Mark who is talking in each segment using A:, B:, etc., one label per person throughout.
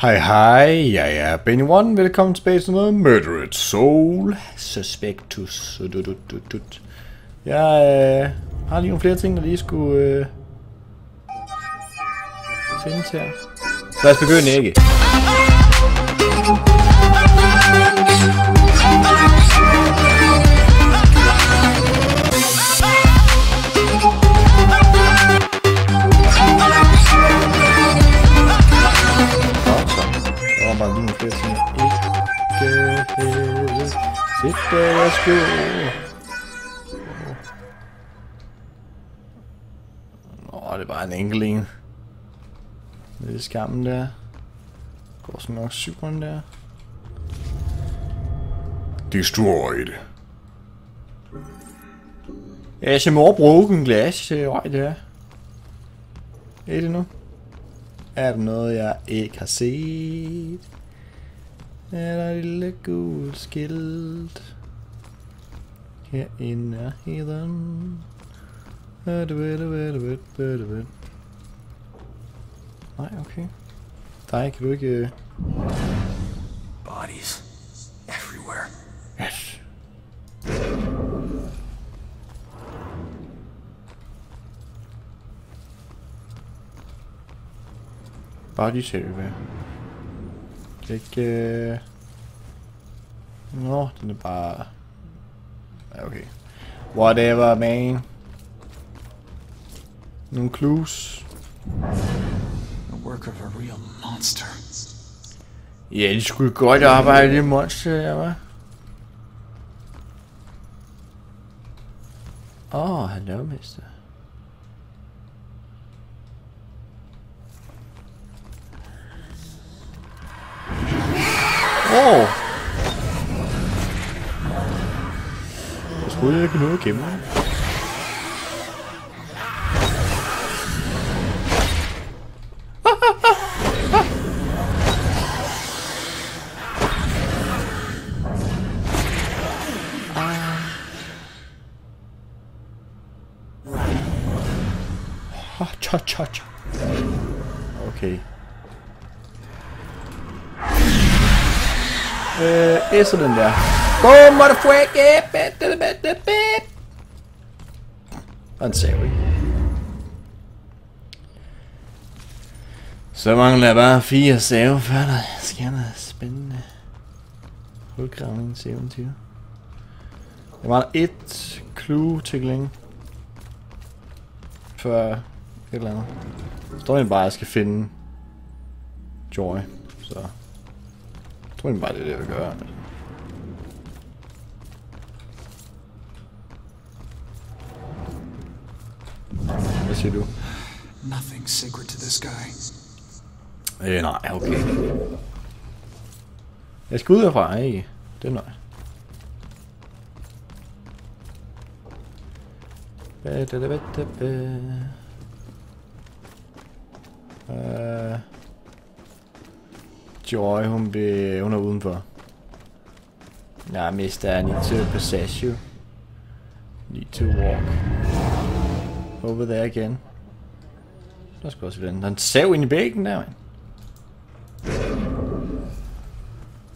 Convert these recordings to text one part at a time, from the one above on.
A: Hej hej, jeg er Benny One. Velkommen tilbage til noget Murdered Soul Suspectus. Ududududud. Jeg øh, har lige nogle flere ting, der lige skulle øh, findes her. Så lad os begynde ikke. Sitte jeg skulle. Nå, det er bare en enkelt en. Nede i skammen der. Går så nok syveren der. Destroyed. Ja, some more broken glass, right der. Er det nu? Er der noget, jeg ikke har set? Er der et lille gul skilt? Her i nærheden. Nej, okay. Nej, kan du ikke... øh,
B: Bodies everywhere.
A: Yes. Body server. Det er ikke... øh, Nå, den er bare... Ja, okay. Whatever, man. Nogle clues.
B: The work of a real monster.
A: Ja, de skulle godt arbejde i monster, ja, hva'? Åh, oh, hallo, mister. Oh. Jeg troede, jeg kunne nå at gemme mig. Ah, cha cha cha. Okay. Øh, så den der. Go, motherfucker! Og en sav, ikke? Så mangler jeg bare fire save, før der sker noget spændende. Hulgravningseventyr. Der var et clue til længe. Før et eller andet. Jeg tror egentlig bare, at jeg skal finde Joy. Så jeg tror bare, det er det, jeg gøre. Hvad siger du?
B: Nothing sacred to this guy.
A: Øh, nej, okay. Jeg skal ud herfra, ikke? Det er nej. Uh, Joy, hun, be, hun er udenfor. Nej, mister, I need to possess you. Need to walk. Over there again. Der skal også være den. Der er en sav ind i bækken der, mand.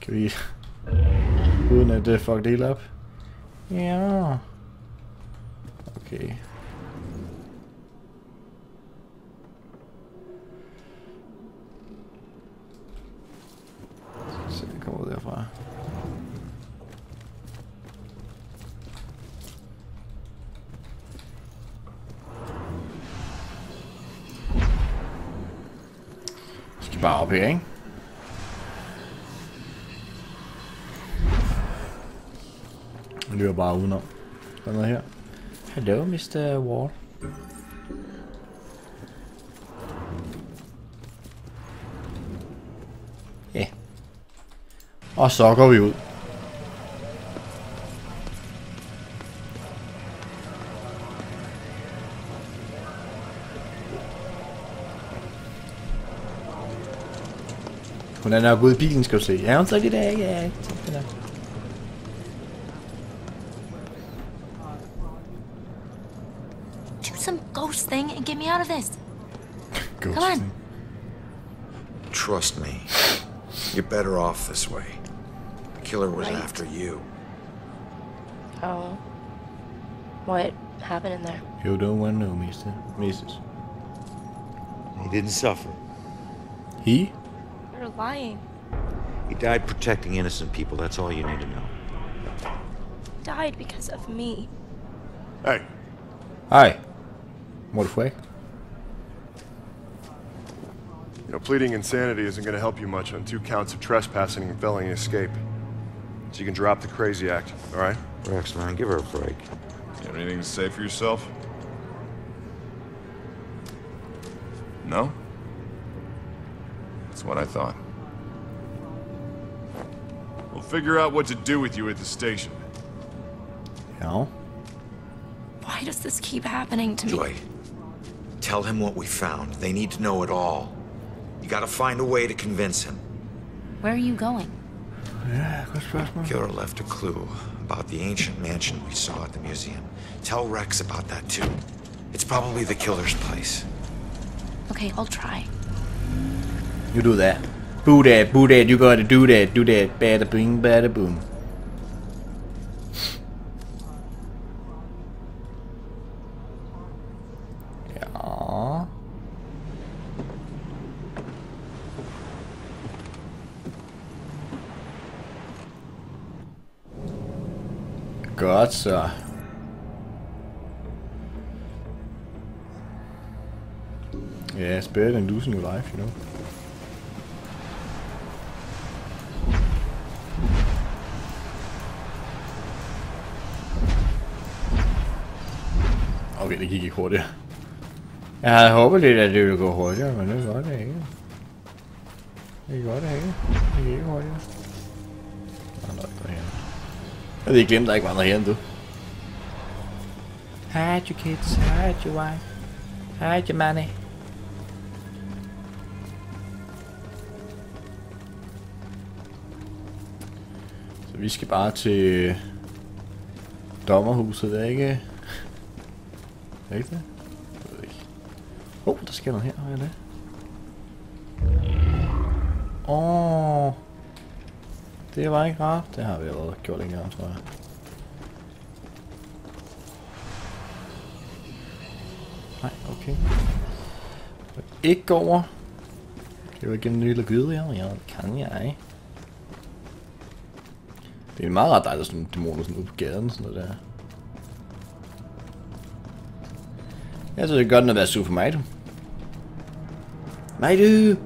A: Kan vi... Uden at uh, fuck det hele op? Ja. Okay. Så vi kommer ud derfra. Vi skal bare op her, ikke? Jeg løber bare udenom. Der er noget her. Hello, Mr. Ward. Ja. Og så går vi ud. Hun er nok ude i bilen, skal du se. Ja, hun så lige der, ja. Den er.
C: Do some ghost thing and get me out of this.
A: Ghost
C: Come on.
A: thing.
C: Trust me. You're better off this way. The killer was
D: Right.
C: after you.
D: Oh. What happened in there?
A: You don't want to know, mister. Mrs.
E: He didn't suffer.
A: He?
D: You're lying.
E: He died protecting innocent people. That's all you need to know.
D: Died because of me.
F: Hey,
A: Hej. Hvor er du
F: you know, pleading insanity isn't going to help you much on two counts of trespassing and felony escape. So you can drop the crazy act, all right?
E: Rex, man, give her a break.
G: You have anything to say for yourself? No? That's what I thought. We'll figure out what to do with you at the station.
A: Hell?
D: Why does this keep happening to me?
C: Joy, tell him what we found. They need to know it all. You gotta find a way to convince him.
H: Where are you going?
A: Ja, godt spørgsmål.
C: Killer left a clue about the ancient mansion we saw at the museum. Tell Rex about that too. It's probably the killer's place.
H: Okay, I'll try.
A: You do that. Boo that, boo that, you gotta do that, do that. Bada bing, bada boom. Godt så. Yeah, it's better than losing your life, you know. Okay, det gik ikke hurtigt. Jeg havde håbet lidt, at det ville gå hurtigere, men det gør det ikke. Det gør det ikke. Det gik ikke hurtigere. Der er noget derhen. Jeg havde ikke glemt, at der ikke var noget herinde, du. Hide your kids, hide your wife, hide your money. Så vi skal bare til dommerhuset, det er ikke... Er ikke det? Jeg ved ikke. Åh, oh, der sker noget her, hvad er det? Åh, oh, det var ikke rart. Det har vi allerede gjort en gang, tror jeg. Nej, okay. Ikke gå over. Kan jeg igennem den lille gyde her? Ja, det kan jeg. ikke? Det er meget ret dejligt, at sådan nogle dæmoner sådan ude på gaden, sådan noget der. Jeg synes, det er godt at være sur for mig, du. Mig, du!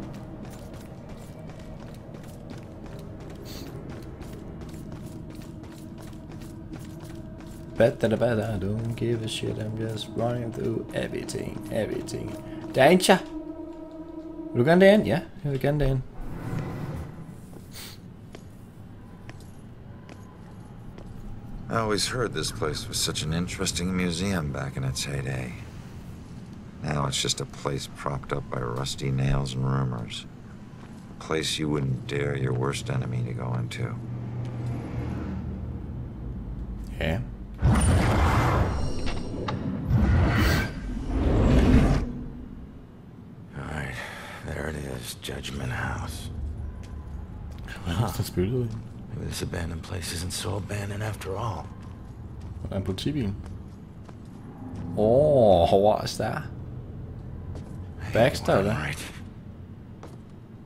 A: Bada da bada, don't give a shit, I'm just running through everything, everything. Danger! Vil du gerne derind? Ja, jeg vil gerne derind.
C: I always heard this place was such an interesting museum back in its heyday. Now it's just a place propped up by rusty nails and rumors. A place you wouldn't dare your worst enemy to go into.
A: Ja.
E: Alright, there it is, Judgment House.
A: Spillede
E: Maybe this abandoned place isn't so abandoned after all.
A: Der en politibil. Åh, oh, what is der? Baxter, eller?
E: Right.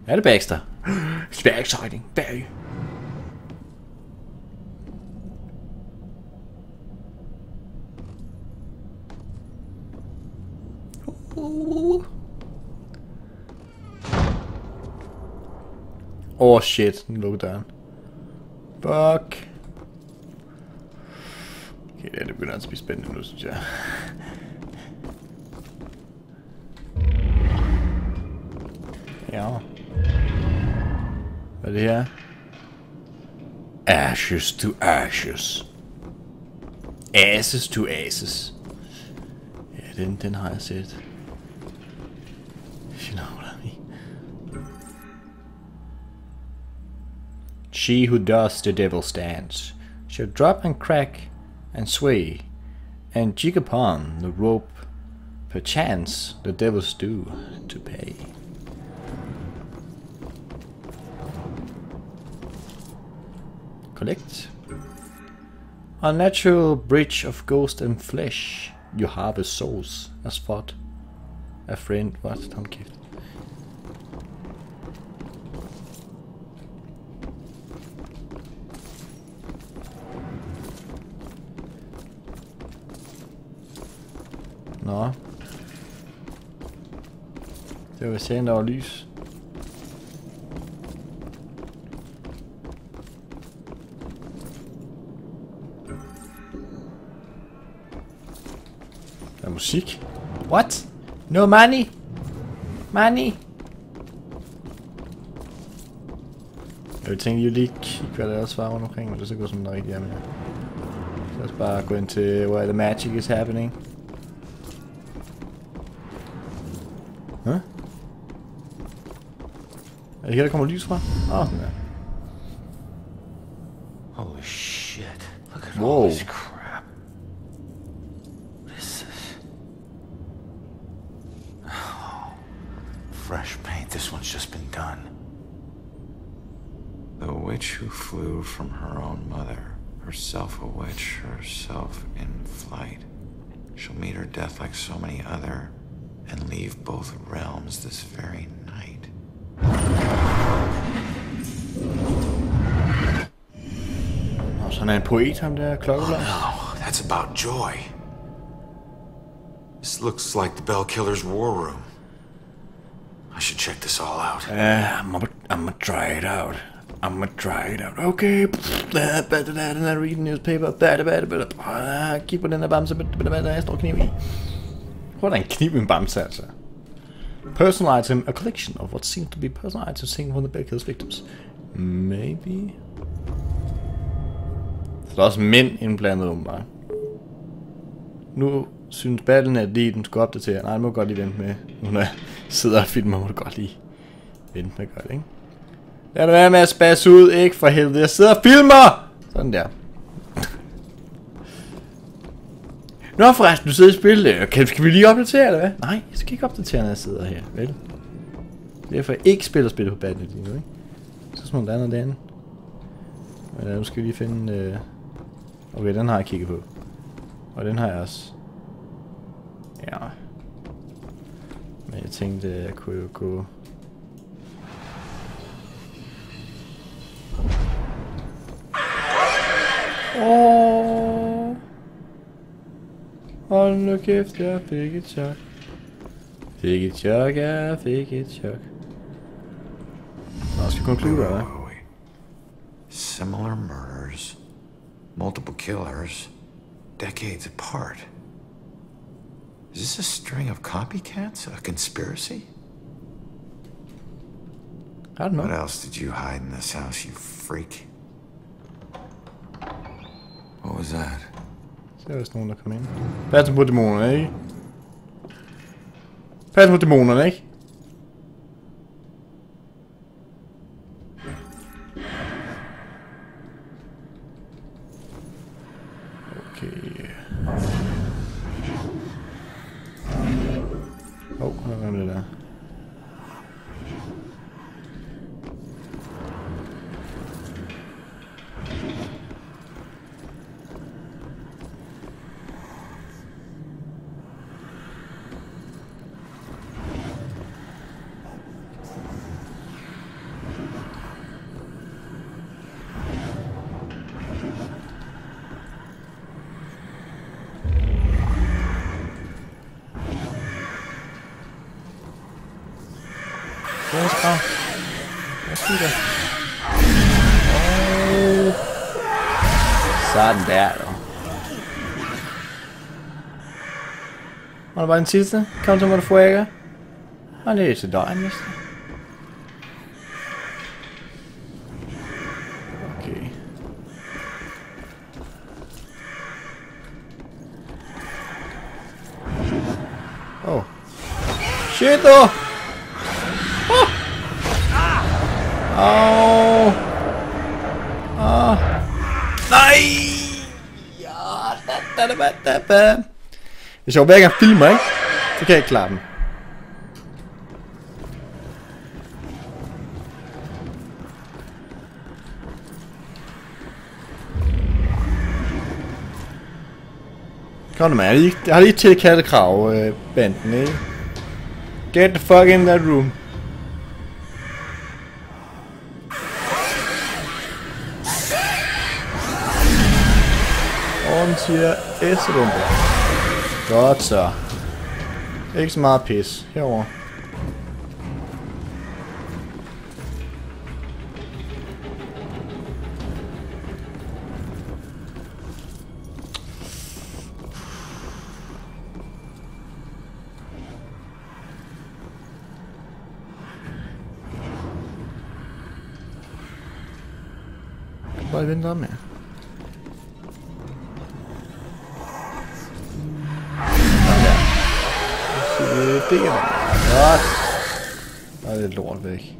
A: Er det Baxter? It's very exciting. Very. Uh. Oh shit, den lukker døren. Fuck. Okay, det, er- begynder at blive spændende nu, synes jeg. Hvad er her? Ashes to ashes. Asses to asses. Ja, den, den har jeg set. If you know what I mean. She who does the devil's dance shall drop and crack and sway and jig upon the rope, perchance the devil's due to pay. Collect. A Unnatural bridge of ghost and flesh. You harvest souls. A spot. A friend. What? Hold kæft. Nå. Det var lys. Musik. What? No money? Money? Jeg vil tænke, at lige kigge, hvad der også var rundt omkring, men det så går sådan der rigtig er med. Så lad os bare gå ind til, where the magic is happening. Huh? Er det her, der kommer lys fra? Åh, oh, ja.
E: Holy shit. Look at
A: Whoa.
E: all this crap.
C: Witch who flew from her own mother, herself a witch, herself in flight. She'll meet her death like so many other, and leave both realms this very night.
A: Og så han er en poet, ham der klokkeblad.
E: No, that's about Joy. This looks like the Bell Killer's war room. I should check this all out.
A: Yeah, I'm gonna, I'm gonna try it out. I'm gonna try it out. Okay. Da, da, da, newspaper. Da, da, da, da, da. Ah, Kig på den der bamse. Da, står kniv i. Hvor er der en kniv i en bamse, altså? Personal item, a collection of what seems to be personal items taken from the Bear Kills victims. Maybe? Så der er også mænd indblandet, åbenbart. Nu synes battlen, at lige den skulle opdatere. Nej, det må godt lige vente med. Nu når jeg sidder og filmer, må du godt lige vente med godt, ikke? Lad nu være med at spasse ud, ikke for helvede. Jeg sidder og filmer! Sådan der. Nå forresten, du sidder i spil. Øh, kan, skal vi lige opdatere, eller hvad? Nej, jeg skal ikke opdatere, når jeg sidder her, vel? Derfor, jeg ikke spiller spil på Battle lige nu, ikke? Så små der er noget derinde. Men øh, nu skal vi lige finde... Øh... Okay, den har jeg kigget på. Og den har jeg også. Ja. Men jeg tænkte, jeg kunne jo gå... Åh. Hold nu kæft, jeg fik et chok. Fik et chok, jeg fik et chok. Nå, skal vi conclude, eller hvad?
C: Wait, wait. Similar murders, multiple killers, decades apart. Is this a string of copycats? A conspiracy?
A: I don't know.
C: What else did you hide in this house, you freak? What was that?
A: Så er der nogen, der kommer ind. Pas på dæmonerne, ikke? Pas på dæmonerne, ikke? Okay. Åh, oh, hvad var det der? Hvad er det bare? Hvad sker der? Oh. Sådan der, jo. Og der var den sidste. Kom til mig, fuego. Og det er til døren, næste. Okay. Oh. Shit, oh! Åh. Oh. Oh. Nej! Ja, da, da, da, da, da. Det er sjovt, hver gang jeg filmer, ikke? Så kan jeg ikke klare dem. Kom nu, man. Jeg har lige til kattekrav-banden, øh, ikke? Get the fuck in that room. Og siger S-rumpe. Godt så. Ikke så meget pis. Herover. Hvad venter med? Det er Godt. Der er lidt lort væk.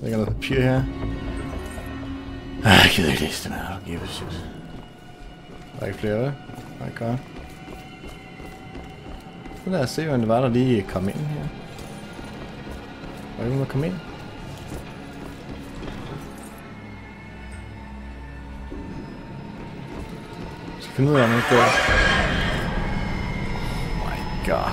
A: Der er noget papir her. Ah, jeg gider ikke læse det, man. I'll give a shit. Der er ikke flere, vel? Nej, godt. Så lad os se, hvem det var, der lige kom ind her. Var ikke nogen, der kom ind? Jeg skal finde ud af, om det god.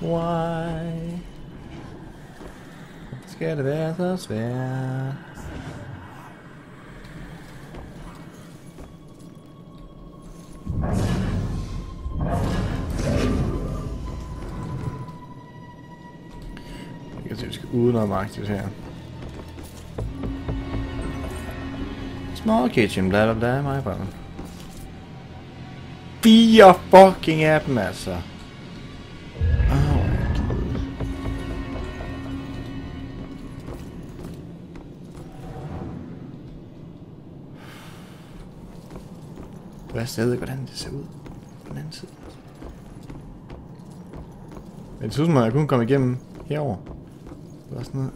A: Why? Skal det være så svært? Jeg synes, vi skal udenom aktivt her. Small kitchen, bla bla bla, my problem. Fire fucking altså. af dem, altså. Åh, oh, Hvad jeg hvordan det ser ud på den anden side. Men det synes man, at jeg kunne komme igennem herover. Det var sådan noget.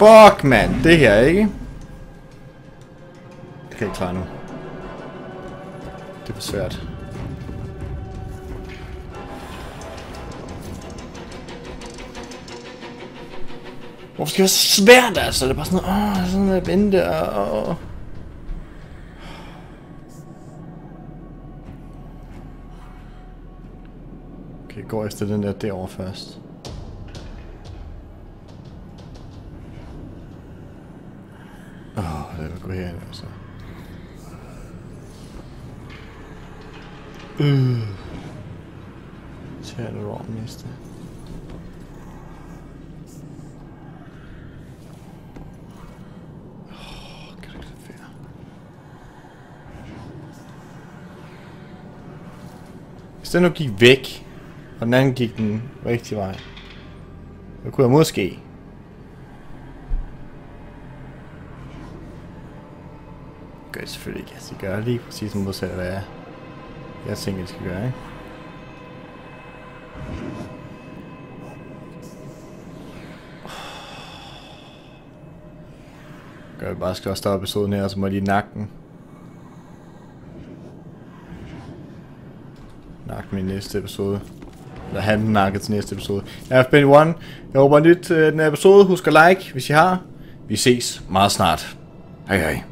A: Fuck, mand. Det her, ikke? Det kan jeg ikke klare nu. Det er for svært. Hvorfor skal det være så svært, altså? Det er bare sådan, åh, sådan at vente og... Okay, jeg går efter den der derovre først. Åh, oh, gå herind, altså. Øh. Tag det over, mister. Åh. Hvis den nu gik væk, og den anden gik den rigtige vej, så kunne jeg måske gør jeg selvfølgelig ikke. Altså, jeg gør lige præcis modsat, hvad jeg, jeg tænker, jeg skal gøre, ikke? Gør vi bare skal også stoppe episoden her, og så må jeg lige nakke den. Nakke min næste episode. Eller han nakket til næste episode. Jeg er Benny One. Jeg håber nyt øh, den episode. Husk at like, hvis I har. Vi ses meget snart. Hej hej.